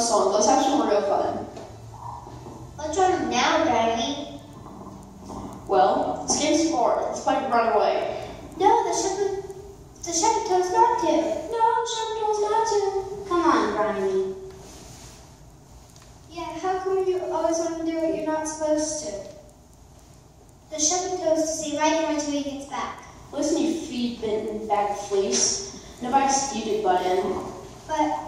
song. Let's have some real fun. Let's try now, Daddy. Well, this game's hard. Let's play Run Away. No, the shepherd, the shepherd told not to. No, the shepherd told not to. Come on, Briny. Yeah, how come you always want to do what you're not supposed to? The shepherd goes to see right here until he gets back. Listen, you feed bitten back fleece. Nobody's stupid button. But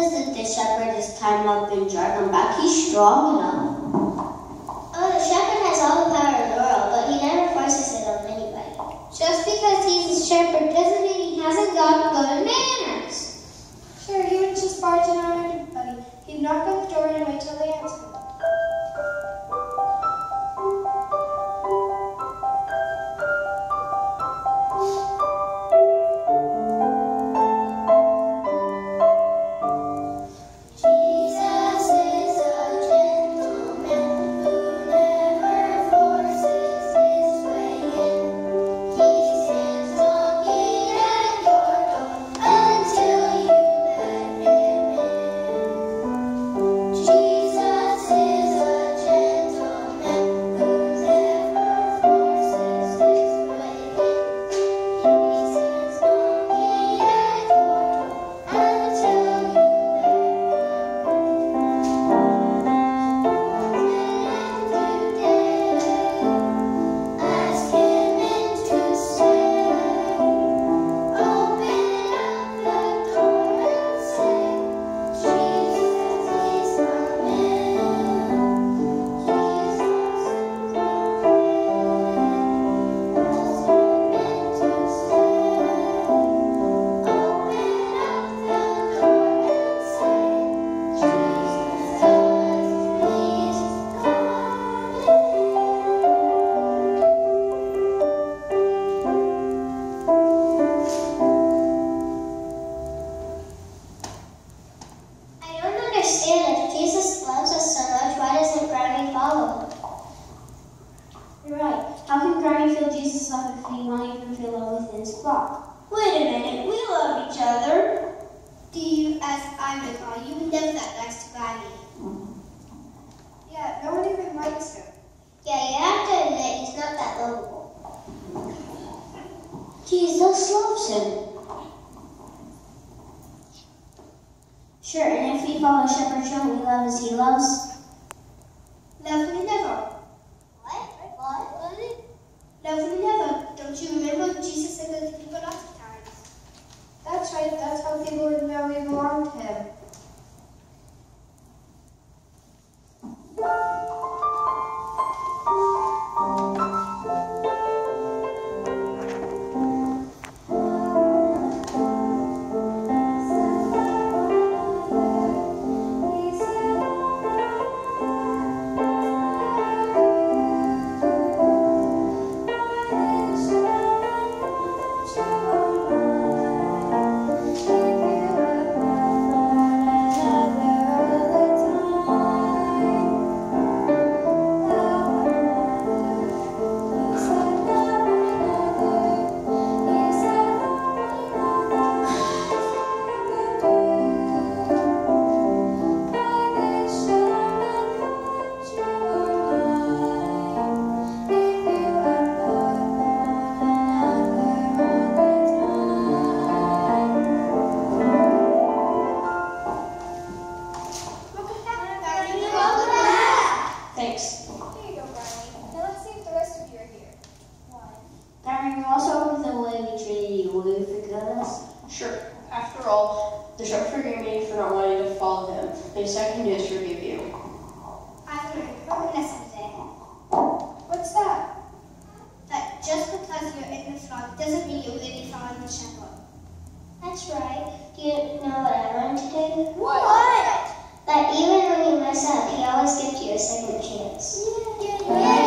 doesn't the shepherd this time up and drag back? He's strong enough. Oh, the shepherd has all the power in the world, but he never forces it on anybody. Just because he's a shepherd doesn't mean he hasn't got good manners. Sure, he would just barge in on anybody. He'd knock on Love me never. What? What? Love me never. Don't you remember Jesus said that to people oftentimes? That's right. That's how people would know we mourned him. Chapel. That's right. Do you know what I learned today? What? what? That even when you mess up, he always gives you a second chance. Yeah. yeah.